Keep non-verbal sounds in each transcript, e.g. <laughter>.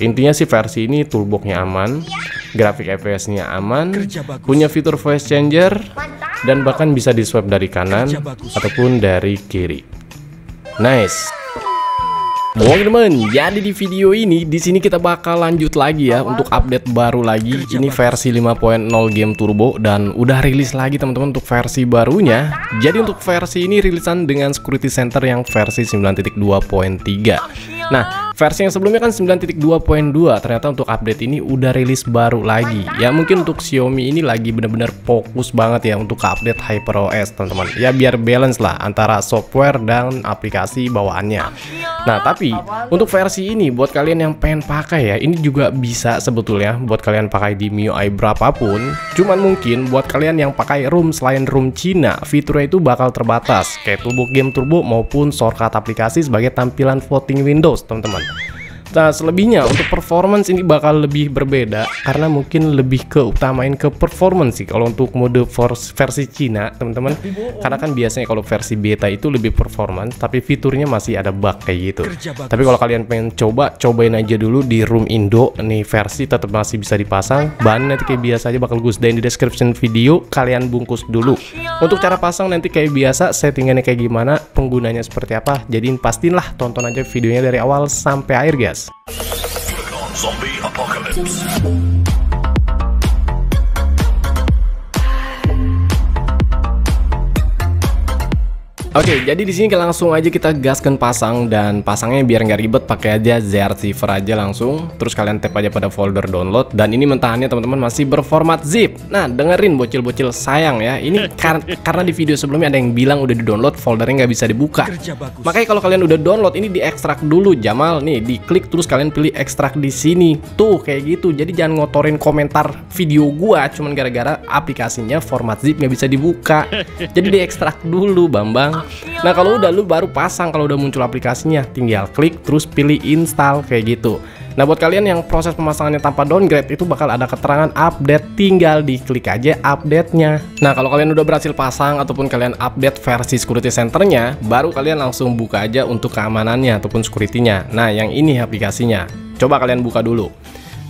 intinya sih versi ini toolboxnya aman, grafik FPS-nya aman, punya fitur voice changer, dan bahkan bisa di swipe dari kanan ataupun dari kiri. Nice. Oke teman, jadi di video ini di sini kita bakal lanjut lagi ya untuk update baru lagi. Ini versi 5.0 game turbo dan udah rilis lagi teman-teman untuk versi barunya. Jadi untuk versi ini rilisan dengan security center yang versi 9.2.3. Nah, versi yang sebelumnya kan 9.2.2 ternyata untuk update ini udah rilis baru lagi. Ya mungkin untuk Xiaomi ini lagi bener-bener fokus banget ya untuk update HyperOS teman-teman. Ya biar balance lah antara software dan aplikasi bawaannya. Nah, tapi untuk versi ini buat kalian yang pengen pakai ya, ini juga bisa sebetulnya buat kalian pakai di MIUI berapapun. Cuman mungkin buat kalian yang pakai room selain room Cina, fiturnya itu bakal terbatas kayak turbo game turbo maupun shortcut aplikasi sebagai tampilan voting Windows teman-teman Nah selebihnya untuk performance ini bakal lebih berbeda karena mungkin lebih ke utamain ke performance sih. Kalau untuk mode versi Cina teman-teman karena kan biasanya kalau versi beta itu lebih performance tapi fiturnya masih ada bug kayak gitu. Tapi kalau kalian pengen coba cobain aja dulu di room Indo. Nih versi tetap masih bisa dipasang. Bahan nanti kayak biasa aja bakal gue sedain di description video kalian bungkus dulu. Untuk cara pasang nanti kayak biasa settingannya kayak gimana penggunanya seperti apa jadiin pastiin lah tonton aja videonya dari awal sampai akhir guys Zombie Apocalypse. Oke, jadi di sini langsung aja kita gaskan pasang dan pasangnya biar nggak ribet pakai aja ZRCiver aja langsung. Terus kalian tap aja pada folder download dan ini mentahannya teman-teman masih berformat zip. Nah, dengerin bocil-bocil sayang ya. Ini <laughs> kar karena di video sebelumnya ada yang bilang udah di download foldernya nggak bisa dibuka. Makanya kalau kalian udah download ini diekstrak dulu Jamal nih, diklik terus kalian pilih ekstrak di sini. Tuh kayak gitu. Jadi jangan ngotorin komentar video gua cuman gara-gara aplikasinya format zip nggak bisa dibuka. <laughs> Jadi diekstrak dulu, Bambang. Nah kalau udah lu baru pasang kalau udah muncul aplikasinya tinggal klik terus pilih install kayak gitu. Nah buat kalian yang proses pemasangannya tanpa downgrade itu bakal ada keterangan update. Tinggal diklik aja update-nya. Nah kalau kalian udah berhasil pasang ataupun kalian update versi security centernya baru kalian langsung buka aja untuk keamanannya ataupun security-nya. Nah yang ini aplikasinya. Coba kalian buka dulu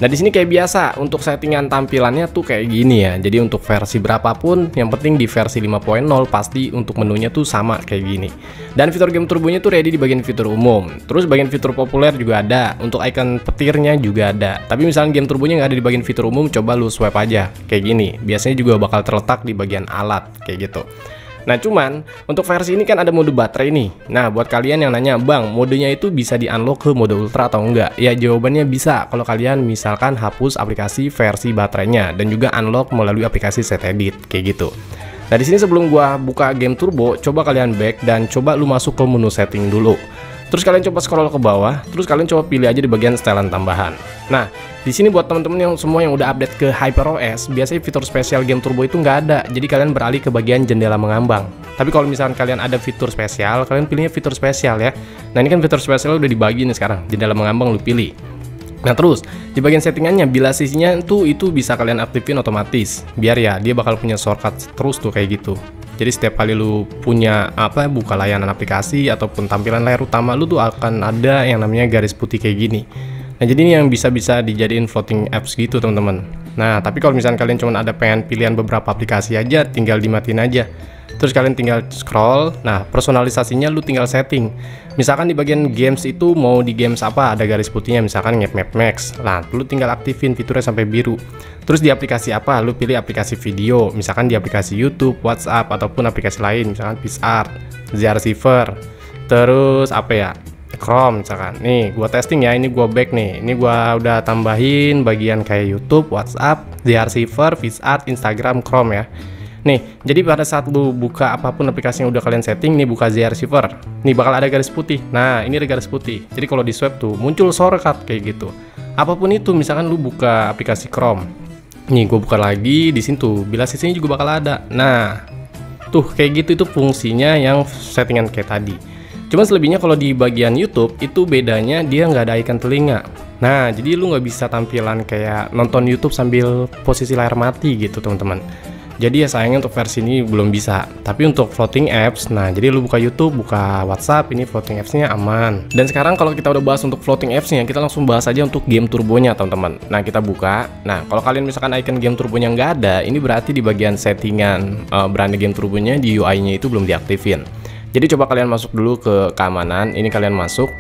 Nah di sini kayak biasa untuk settingan tampilannya tuh kayak gini ya. Jadi untuk versi berapapun, yang penting di versi 5.0 pasti untuk menunya tuh sama kayak gini. Dan fitur game turbonya tuh ready di bagian fitur umum. Terus bagian fitur populer juga ada. Untuk icon petirnya juga ada. Tapi misalnya game turbonya nggak ada di bagian fitur umum, coba lu swipe aja kayak gini. Biasanya juga bakal terletak di bagian alat kayak gitu. Nah cuman untuk versi ini kan ada mode baterai nih Nah buat kalian yang nanya Bang modenya itu bisa di unlock ke mode ultra atau enggak Ya jawabannya bisa kalau kalian misalkan hapus aplikasi versi baterainya Dan juga unlock melalui aplikasi set edit kayak gitu Nah di sini sebelum gua buka game turbo, coba kalian back dan coba lu masuk ke menu setting dulu. Terus kalian coba scroll ke bawah, terus kalian coba pilih aja di bagian setelan tambahan. Nah, di sini buat teman-teman yang semua yang udah update ke HyperOS, biasanya fitur spesial game turbo itu nggak ada. Jadi kalian beralih ke bagian jendela mengambang. Tapi kalau misalkan kalian ada fitur spesial, kalian pilihnya fitur spesial ya. Nah, ini kan fitur spesial udah dibagi nih sekarang. Jendela mengambang lu pilih. Nah terus di bagian settingannya bila sisinya tuh itu bisa kalian aktifin otomatis biar ya dia bakal punya shortcut terus tuh kayak gitu jadi setiap kali lu punya apa buka layanan aplikasi ataupun tampilan layar utama lu tuh akan ada yang namanya garis putih kayak gini. Nah jadi ini yang bisa-bisa dijadiin floating apps gitu teman-teman. Nah tapi kalau misalnya kalian cuma ada pengen pilihan beberapa aplikasi aja tinggal dimatiin aja. Terus kalian tinggal scroll. Nah personalisasinya lu tinggal setting. Misalkan di bagian games itu mau di games apa ada garis putihnya misalkan ngap map max. Nah lu tinggal aktifin fiturnya sampai biru. Terus di aplikasi apa lu pilih aplikasi video. Misalkan di aplikasi YouTube WhatsApp ataupun aplikasi lain misalkan PixArt ZRCiver terus apa ya Chrome misalkan nih gua testing ya ini gua back nih ini gua udah tambahin bagian kayak YouTube WhatsApp ZRCiver PixArt Instagram Chrome ya Nih, jadi pada saat lu buka apa pun aplikasi yang udah kalian setting, nih buka ZR Receiver, nih bakal ada garis putih. Nah, ini ada garis putih. Jadi kalau di swipe tuh muncul shortcut kayak gitu. Apa pun itu, misalkan lu buka aplikasi Chrome. Nih, gue buka lagi di sini tuh, bila sisinya juga bakal ada. Nah, tuh kayak gitu itu fungsinya yang settingan kayak tadi. Cuma selebihnya kalau di bagian YouTube itu bedanya dia nggak ada icon telinga. Nah, jadi lu nggak bisa tampilan kayak nonton YouTube sambil posisi layar mati gitu, teman-teman. Jadi ya sayangnya untuk versi ini belum bisa. Tapi untuk floating apps, nah jadi lu buka YouTube, buka WhatsApp, ini floating apps-nya aman. Dan sekarang kalau kita udah bahas untuk floating apps-nya, kita langsung bahas aja untuk game turbonya teman-teman. Nah kita buka. Nah kalau kalian misalkan icon game turbonya nggak ada, ini berarti di bagian settingan uh, beranda game turbonya di UI-nya itu belum diaktifin. Jadi coba kalian masuk dulu ke keamanan. Ini kalian masuk.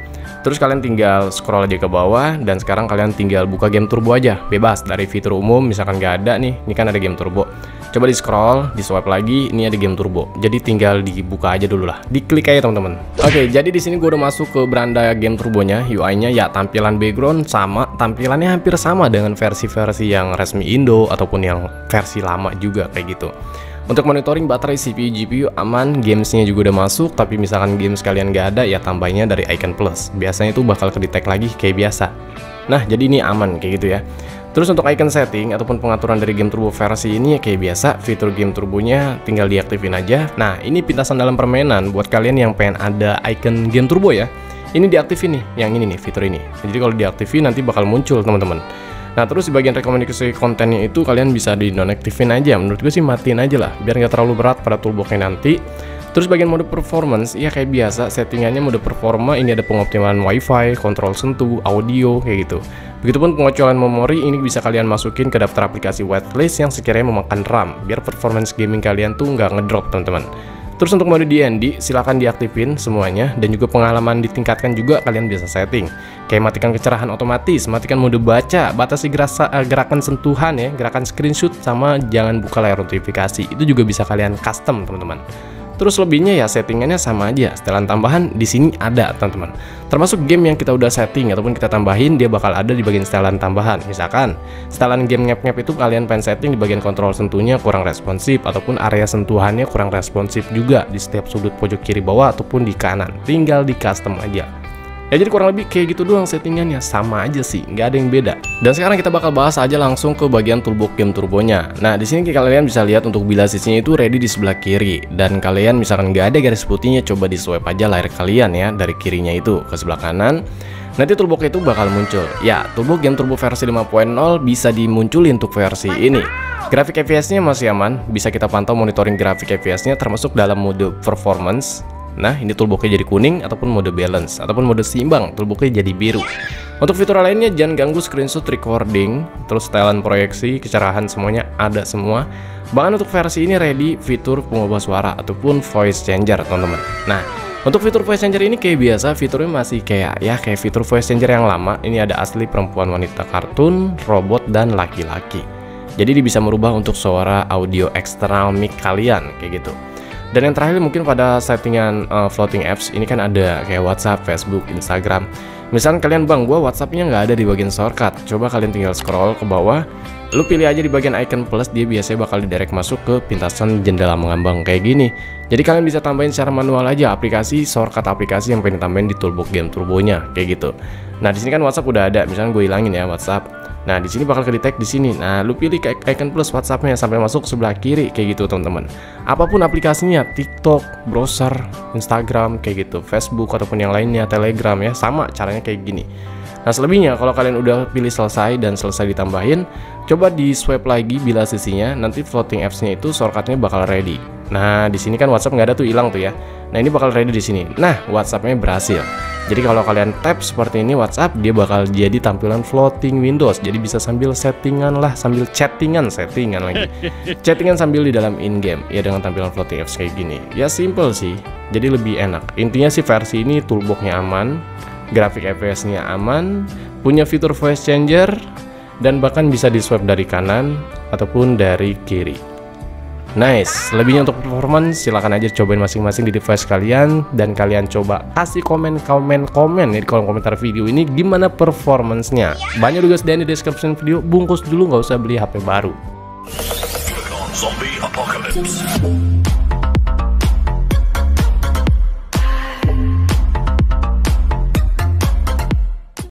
Terus kalian tinggal scroll aja ke bawah dan sekarang kalian tinggal buka game turbo aja, bebas dari fitur umum misalkan nggak ada nih, ini kan ada game turbo. Coba di scroll, di swipe lagi, ini ada game turbo. Jadi tinggal dibuka aja dulu lah. Diklik aja teman-teman. Oke, jadi di sini gue udah masuk ke beranda game turbonya. UI-nya ya tampilan background sama, tampilannya hampir sama dengan versi-versi yang resmi Indo ataupun yang versi lama juga kayak gitu. Untuk monitoring baterai CPU GPU aman, gamesnya juga udah masuk, tapi misalkan games kalian nggak ada ya tambahnya dari icon plus. Biasanya itu bakal kedetek lagi kayak biasa. Nah, jadi ini aman kayak gitu ya. Terus untuk icon setting ataupun pengaturan dari game turbo versi ini ya kayak biasa, fitur game turbonya tinggal diaktifin aja. Nah, ini pintasan dalam permainan buat kalian yang pengen ada icon game turbo ya. Ini diaktifin nih, yang ini nih, fitur ini. Jadi kalau diaktifin nanti bakal muncul teman-teman. Nah terus di bagian rekomendasi kontennya itu kalian bisa di nonaktifin aja. Menurut gue sih matiin aja lah biar nggak terlalu berat pada toolboxnya nanti. Terus bagian mode performance, ya kayak biasa settingannya mode performa ini ada pengoptimalan wifi, kontrol sentuh, audio, kayak gitu. Begitupun pengecualian memori ini bisa kalian masukin ke daftar aplikasi whitelist yang sekiranya memakan RAM, biar performance gaming kalian tuh nggak ngedrop teman-teman. Terus untuk mode DND, silahkan diaktifin semuanya dan juga pengalaman ditingkatkan juga kalian bisa setting. Kayak matikan kecerahan otomatis, matikan mode baca, batasi gerasa, uh, gerakan sentuhan ya, gerakan screenshot sama jangan buka layar notifikasi. Itu juga bisa kalian custom teman-teman. Terus lebihnya ya settingannya sama aja. Setelan tambahan di sini ada, teman-teman. Termasuk game yang kita udah setting ataupun kita tambahin dia bakal ada di bagian setelan tambahan. Misalkan, setelan game ngap-ngap itu kalian pengen setting di bagian kontrol sentuhnya kurang responsif ataupun area sentuhannya kurang responsif juga di setiap sudut pojok kiri bawah ataupun di kanan. Tinggal di custom aja. Ya jadi kurang lebih kayak gitu doang settingannya, sama aja sih, nggak ada yang beda. Dan sekarang kita bakal bahas aja langsung ke bagian toolbox game turbonya. Nah di sini kalian bisa lihat untuk bila sisinya itu ready di sebelah kiri. Dan kalian misalkan nggak ada garis putihnya, coba di swipe aja layar kalian ya dari kirinya itu ke sebelah kanan. Nanti toolbox itu bakal muncul. Ya, toolbox game turbo versi 5.0 bisa dimunculin untuk versi ini. Grafik FPS-nya masih aman, bisa kita pantau monitoring grafik FPS-nya termasuk dalam mode performance Nah, ini toolboxnya jadi kuning ataupun mode balance ataupun mode seimbang, toolboxnya jadi biru. Untuk fitur lainnya jangan ganggu screenshot recording, terus setelan proyeksi, kecerahan semuanya ada semua. Bahkan untuk versi ini ready fitur pengubah suara ataupun voice changer, teman-teman. Nah, untuk fitur voice changer ini kayak biasa, fiturnya masih kayak ya kayak fitur voice changer yang lama. Ini ada asli perempuan, wanita, kartun, robot dan laki-laki. Jadi dia bisa merubah untuk suara audio eksternal mic kalian kayak gitu. Dan yang terakhir mungkin pada settingan uh, floating apps ini kan ada kayak WhatsApp, Facebook, Instagram. Misalnya kalian bang, gua WhatsAppnya nggak ada di bagian shortcut. Coba kalian tinggal scroll ke bawah, lu pilih aja di bagian icon plus, dia biasanya bakal didirect masuk ke pintasan jendela mengambang kayak gini. Jadi kalian bisa tambahin secara manual aja aplikasi shortcut aplikasi yang pengen tambahin di toolbox game turbonya kayak gitu. Nah di sini kan WhatsApp udah ada, misalnya gue hilangin ya WhatsApp. Nah, di sini bakal kedetek di sini. Nah, lu pilih icon plus WhatsAppnya sampai masuk sebelah kiri kayak gitu, teman-teman. Apa pun aplikasinya, TikTok, browser, Instagram kayak gitu, Facebook ataupun yang lainnya, Telegram ya, sama caranya kayak gini. Nah, selebihnya kalau kalian udah pilih selesai dan selesai ditambahin, coba di swipe lagi bila sisinya, nanti floating apps-nya itu shortcutnya bakal ready. Nah, di sini kan WhatsApp nggak ada tuh hilang tuh ya. Nah, ini bakal ready di sini. Nah, WhatsApp-nya berhasil. Jadi kalau kalian tap seperti ini WhatsApp dia bakal jadi tampilan floating Windows. Jadi bisa sambil settingan lah, sambil chattingan, settingan lagi. <laughs> chattingan sambil di dalam in-game ya dengan tampilan floating apps kayak gini. Ya simple sih. Jadi lebih enak. Intinya sih versi ini toolboxnya aman, grafik FPS-nya aman, punya fitur voice changer dan bahkan bisa di swipe dari kanan ataupun dari kiri. Nice, lebihnya untuk performance silahkan aja cobain masing-masing di device kalian dan kalian coba kasih komen-komen-komen ya di kolom komentar video ini gimana performancenya. Banyak juga sediain di description video, bungkus dulu nggak usah beli HP baru. Zombie Apocalypse.